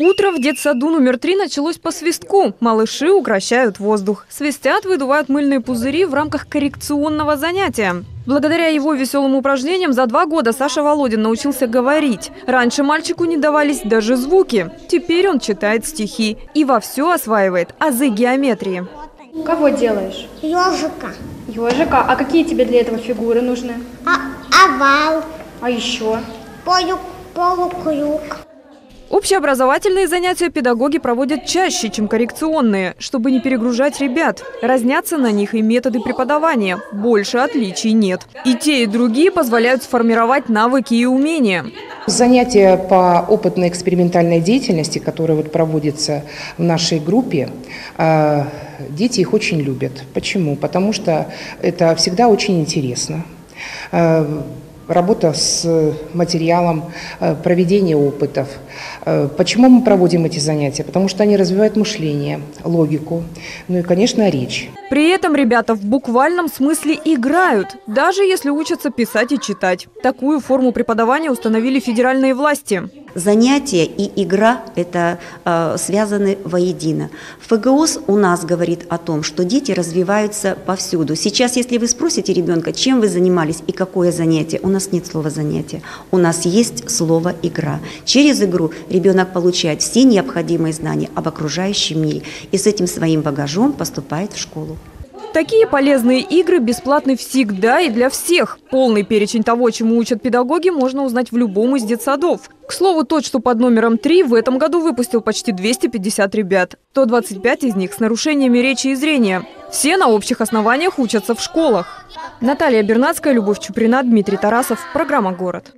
Утро в детсаду номер три началось по свистку. Малыши укращают воздух. Свистят, выдувают мыльные пузыри в рамках коррекционного занятия. Благодаря его веселым упражнениям за два года Саша Володин научился говорить. Раньше мальчику не давались даже звуки. Теперь он читает стихи и вовсю осваивает азы геометрии. Кого делаешь? Ежика. Ежика. А какие тебе для этого фигуры нужны? А, овал. А еще? Полу, полукруг. Общеобразовательные занятия педагоги проводят чаще, чем коррекционные, чтобы не перегружать ребят. Разнятся на них и методы преподавания. Больше отличий нет. И те, и другие позволяют сформировать навыки и умения. Занятия по опытной экспериментальной деятельности, которые вот проводятся в нашей группе, э, дети их очень любят. Почему? Потому что это всегда очень интересно. Э, работа с материалом, э, проведение опытов. Э, почему мы проводим эти занятия? Потому что они развивают мышление, логику, ну и, конечно, речь. При этом ребята в буквальном смысле играют, даже если учатся писать и читать. Такую форму преподавания установили федеральные власти. Занятие и игра – это э, связаны воедино. ФГОС у нас говорит о том, что дети развиваются повсюду. Сейчас, если вы спросите ребенка, чем вы занимались и какое занятие, у нас нет слова «занятие», у нас есть слово «игра». Через игру ребенок получает все необходимые знания об окружающем мире и с этим своим багажом поступает в школу. Такие полезные игры бесплатны всегда и для всех. Полный перечень того, чему учат педагоги, можно узнать в любом из детсадов. К слову, тот, что под номером 3, в этом году выпустил почти 250 ребят. 125 из них с нарушениями речи и зрения. Все на общих основаниях учатся в школах. Наталья Бернацкая, Любовь Чуприна, Дмитрий Тарасов. Программа «Город».